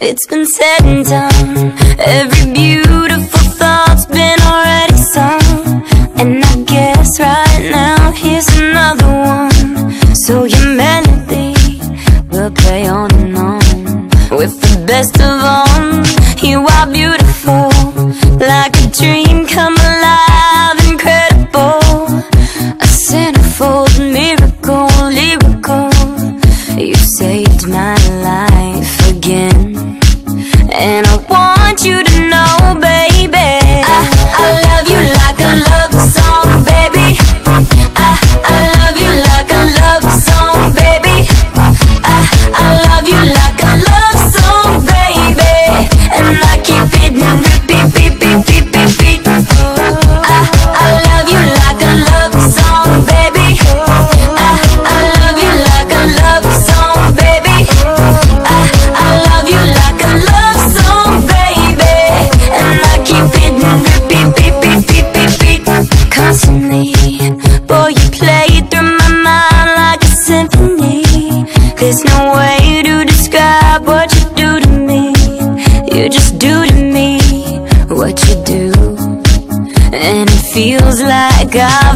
It's been said and done. Every beautiful thought's been already sung. And I guess right now here's another one. So melody will play on and on. With the best of all, you are beautiful. Like a dream come There's no way to describe what you do to me. You just do to me what you do. And it feels like I've